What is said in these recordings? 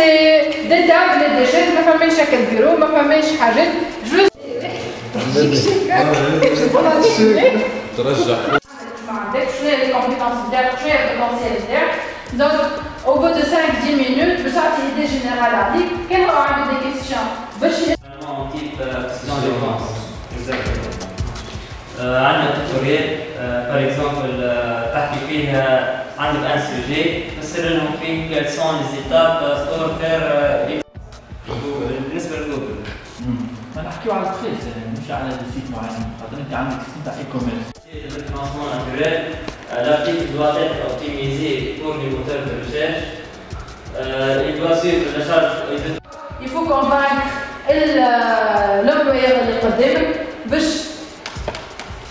c'est des tables, des chaises, ma famille chaque bureau, ma famille chaque juste donc, au bout de 5-10 minutes, je sortir des générales à dire, quelles sont des questions? عندنا euh, par exemple euh, تحكي فيها عندك un sujet تفسر لهم فيه étapes euh, pour faire euh, بالنسبة لجوجل ما نحكيو على ستريس مش على سيت معين خاطر انت عندك سيت تاع اي كوميرس euh, l'article doit être optimisé pour les moteurs de recherche. Euh, il doit suivre la charge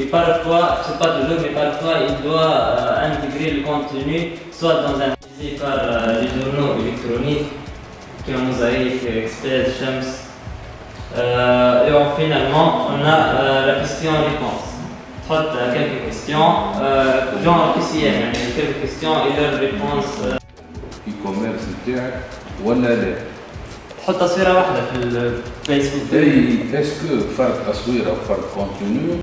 Et parfois, c'est pas toujours, mais parfois il doit euh, intégrer le contenu soit dans un utilisé par euh, les journaux électroniques, comme Mosaïque, Express, Shams. Euh, et on- finalement, on a euh, la question-réponse. تحط quelques questions, euh, genre QCM, يعني quelques questions et leurs réponses. euh, اي كوميرس نتاعك ولا لا؟ تحط تصويرة واحدة في الفيسبوك اي اسكو فرق تصويره وفرق كونتوني